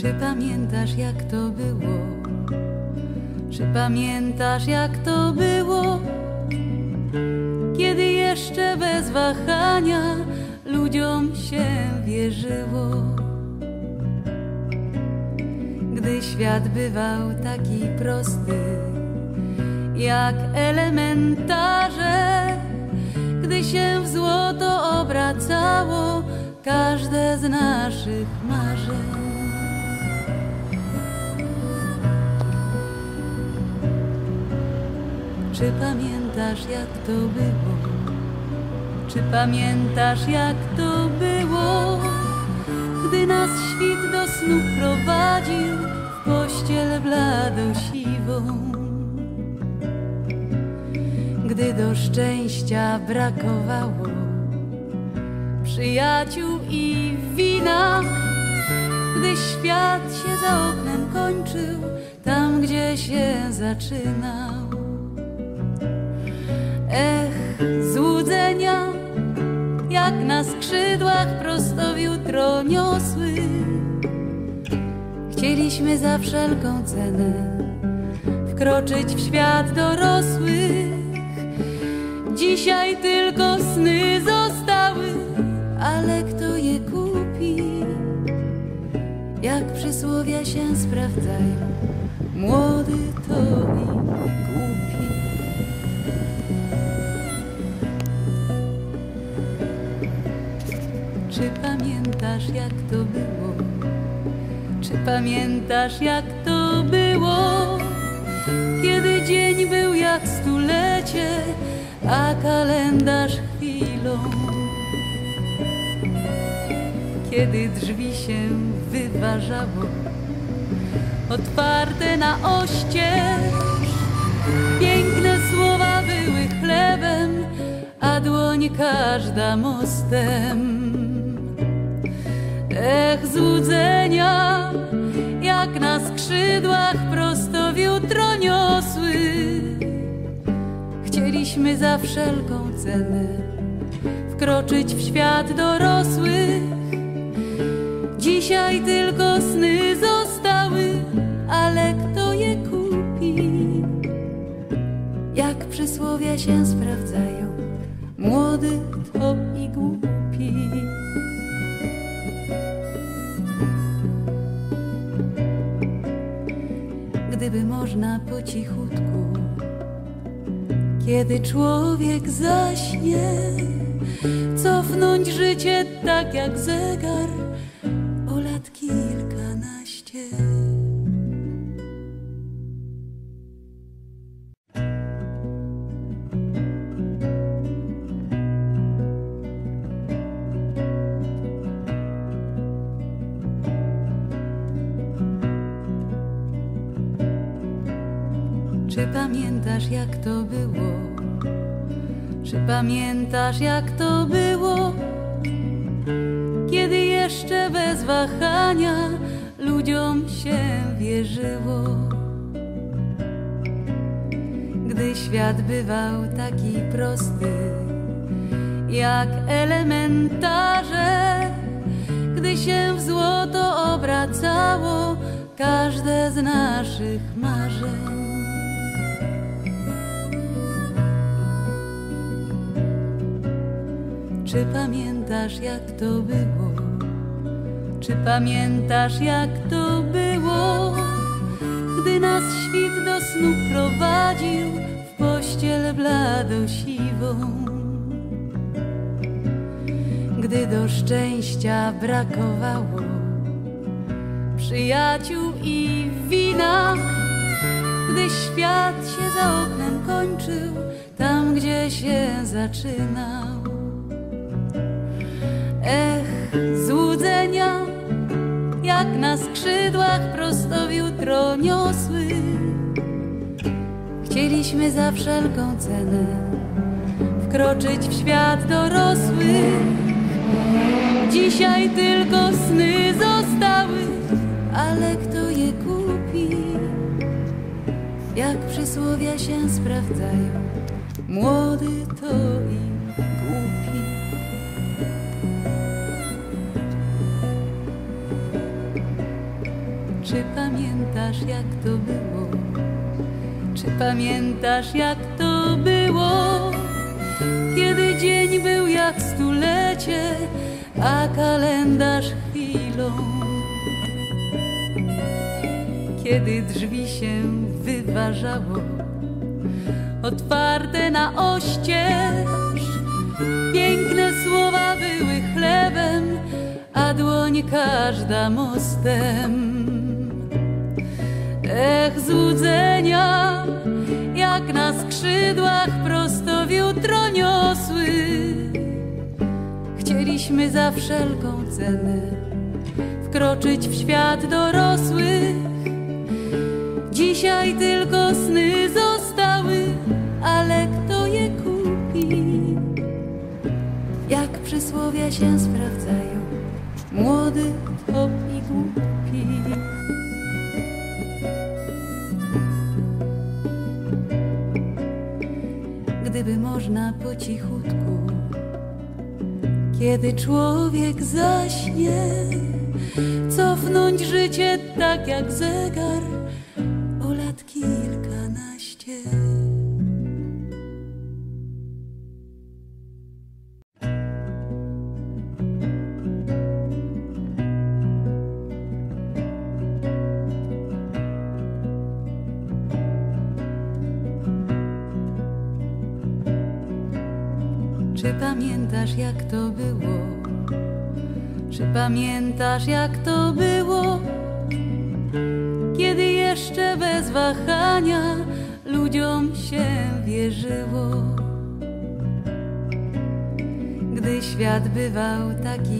Czy pamiętasz jak to było? Czy pamiętasz jak to było? Kiedy jeszcze bez wahania ludziom się wierzyło. Gdy świat bywał taki prosty, jak elementarze, gdy się w złoto obracało każde z naszych marzeń. Czy pamiętasz jak to było? Czy pamiętasz jak to było? Gdy nas świt do snu prowadził w pościel bladą siwą Gdy do szczęścia brakowało przyjaciół i wina Gdy świat się za oknem kończył tam gdzie się zaczynał jak na skrzydłach prosto w jutro niosły. Chcieliśmy za wszelką cenę wkroczyć w świat dorosłych. Dzisiaj tylko sny zostały, ale kto je kupi? Jak przysłowia się sprawdzają, młody to pamiętasz jak to było? Czy pamiętasz jak to było? Kiedy dzień był jak stulecie, a kalendarz chwilą. Kiedy drzwi się wyważało, otwarte na oścież, piękne słowa były chlebem, a dłoń każda mostem. Ech, złudzenia, jak na skrzydłach prosto w jutro niosły. Chcieliśmy za wszelką cenę wkroczyć w świat dorosłych. Dzisiaj tylko sny zostały, ale kto je kupi? Jak przysłowia się sprawdzają, młody to Można po cichutku, kiedy człowiek zaśnie, cofnąć życie tak jak zegar o lat kilkanaście. Czy pamiętasz jak to było? Czy pamiętasz jak to było? Kiedy jeszcze bez wahania ludziom się wierzyło. Gdy świat bywał taki prosty, jak elementarze, gdy się w złoto obracało każde z naszych marzeń. Czy pamiętasz jak to było? Czy pamiętasz jak to było? Gdy nas świt do snu prowadził w pościel bladą siwą. Gdy do szczęścia brakowało przyjaciół i wina, gdy świat się za oknem kończył tam, gdzie się zaczynał. Złudzenia, jak na skrzydłach prosto w jutro niosły. Chcieliśmy za wszelką cenę wkroczyć w świat dorosłych. Dzisiaj tylko sny zostały, ale kto je kupi? Jak przysłowia się sprawdzają, młody to i głupi. Czy pamiętasz jak to było? Czy pamiętasz jak to było? Kiedy dzień był jak stulecie, a kalendarz chwilą. Kiedy drzwi się wyważało, otwarte na oścież, piękne słowa były chlebem, a dłoń każda mostem. Ech, złudzenia, jak na skrzydłach prosto w jutro niosły. Chcieliśmy za wszelką cenę wkroczyć w świat dorosłych. Dzisiaj tylko sny zostały, ale kto je kupi? Jak przysłowia się Gdyby można po cichutku, kiedy człowiek zaśnie, cofnąć życie tak jak zegar o lat kilkanaście. Czy pamiętasz jak to było? Czy pamiętasz jak to było? Kiedy jeszcze bez wahania ludziom się wierzyło. Gdy świat bywał taki